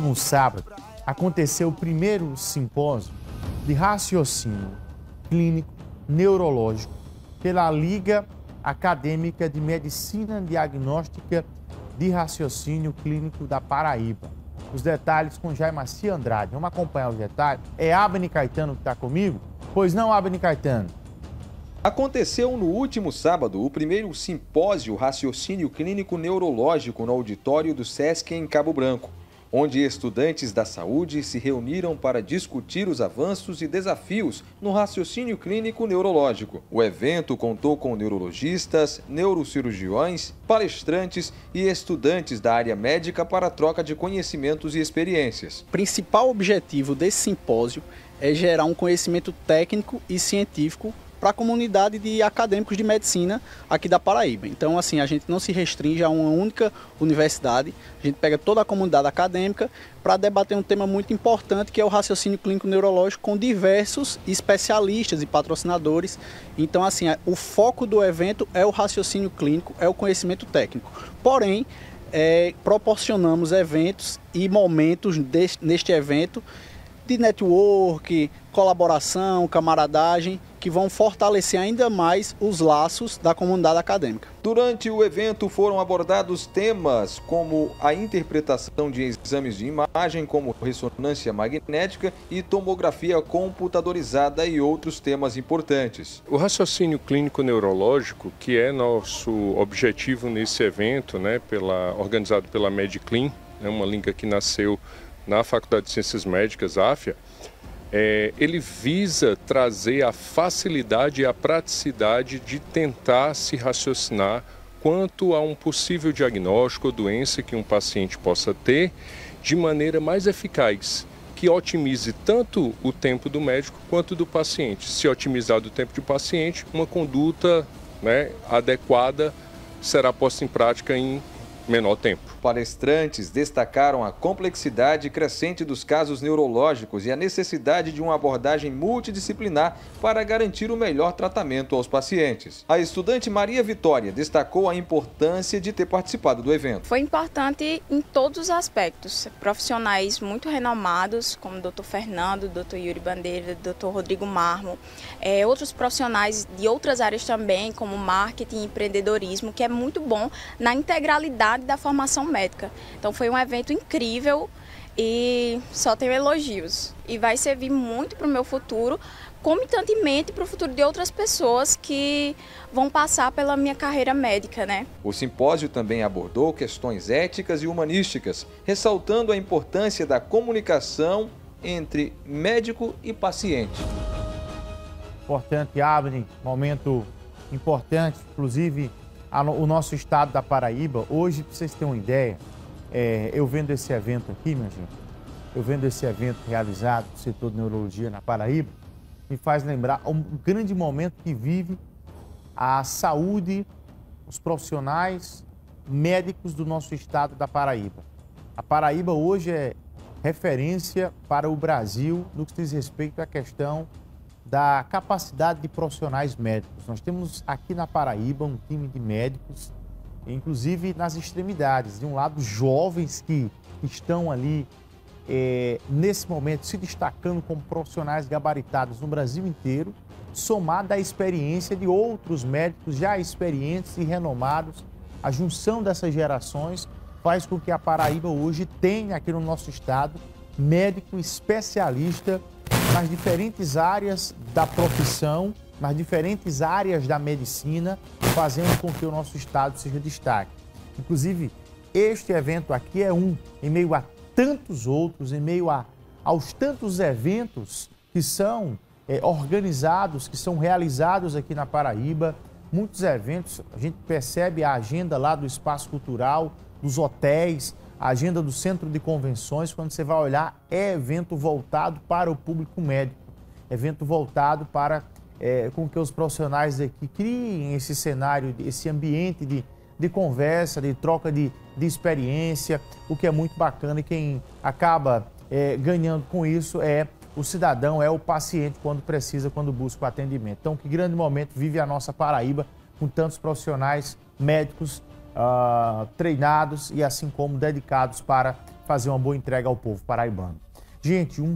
último sábado aconteceu o primeiro simpósio de raciocínio clínico neurológico pela Liga Acadêmica de Medicina Diagnóstica de Raciocínio Clínico da Paraíba. Os detalhes com Jair Macia Andrade. Vamos acompanhar os detalhes. É Abne Caetano que está comigo? Pois não, Abne Caetano. Aconteceu no último sábado o primeiro simpósio Raciocínio Clínico Neurológico no auditório do SESC em Cabo Branco onde estudantes da saúde se reuniram para discutir os avanços e desafios no raciocínio clínico neurológico. O evento contou com neurologistas, neurocirurgiões, palestrantes e estudantes da área médica para troca de conhecimentos e experiências. O principal objetivo desse simpósio é gerar um conhecimento técnico e científico para a comunidade de acadêmicos de medicina aqui da Paraíba. Então, assim, a gente não se restringe a uma única universidade, a gente pega toda a comunidade acadêmica para debater um tema muito importante que é o raciocínio clínico neurológico com diversos especialistas e patrocinadores. Então, assim, o foco do evento é o raciocínio clínico, é o conhecimento técnico. Porém, é, proporcionamos eventos e momentos deste, neste evento de network, colaboração, camaradagem, que vão fortalecer ainda mais os laços da comunidade acadêmica. Durante o evento foram abordados temas como a interpretação de exames de imagem, como ressonância magnética e tomografia computadorizada e outros temas importantes. O raciocínio clínico neurológico, que é nosso objetivo nesse evento, né, pela, organizado pela MedClean, é uma linha que nasceu na Faculdade de Ciências Médicas, AFIA, é, ele visa trazer a facilidade e a praticidade de tentar se raciocinar quanto a um possível diagnóstico ou doença que um paciente possa ter de maneira mais eficaz, que otimize tanto o tempo do médico quanto do paciente. Se otimizar o tempo do paciente, uma conduta né, adequada será posta em prática em menor tempo. Palestrantes destacaram a complexidade crescente dos casos neurológicos e a necessidade de uma abordagem multidisciplinar para garantir o melhor tratamento aos pacientes. A estudante Maria Vitória destacou a importância de ter participado do evento. Foi importante em todos os aspectos. Profissionais muito renomados, como o Dr. Fernando, Dr. Yuri Bandeira, Dr. Rodrigo Marmo, é, outros profissionais de outras áreas também, como marketing e empreendedorismo, que é muito bom na integralidade da formação médica. Então foi um evento incrível e só tenho elogios. E vai servir muito para o meu futuro, comitantemente para o futuro de outras pessoas que vão passar pela minha carreira médica, né? O simpósio também abordou questões éticas e humanísticas, ressaltando a importância da comunicação entre médico e paciente. Importante, Abner, momento importante, inclusive o nosso estado da Paraíba. Hoje, para vocês terem uma ideia, é, eu vendo esse evento aqui, minha gente, eu vendo esse evento realizado no setor de neurologia na Paraíba, me faz lembrar um grande momento que vive a saúde, os profissionais médicos do nosso estado da Paraíba. A Paraíba hoje é referência para o Brasil no que diz respeito à questão da capacidade de profissionais médicos. Nós temos aqui na Paraíba um time de médicos, inclusive nas extremidades. De um lado, jovens que estão ali é, nesse momento se destacando como profissionais gabaritados no Brasil inteiro, somada à experiência de outros médicos já experientes e renomados. A junção dessas gerações faz com que a Paraíba hoje tenha aqui no nosso estado médico especialista nas diferentes áreas da profissão, nas diferentes áreas da medicina, fazendo com que o nosso estado seja destaque. Inclusive, este evento aqui é um, em meio a tantos outros, em meio a, aos tantos eventos que são é, organizados, que são realizados aqui na Paraíba. Muitos eventos, a gente percebe a agenda lá do espaço cultural, dos hotéis, a agenda do centro de convenções, quando você vai olhar, é evento voltado para o público médico, evento voltado para é, com que os profissionais aqui criem esse cenário, esse ambiente de, de conversa, de troca de, de experiência, o que é muito bacana e quem acaba é, ganhando com isso é o cidadão, é o paciente quando precisa, quando busca o atendimento. Então, que grande momento vive a nossa Paraíba com tantos profissionais médicos uh, treinados e assim como dedicados para fazer uma boa entrega ao povo paraibano. Gente, um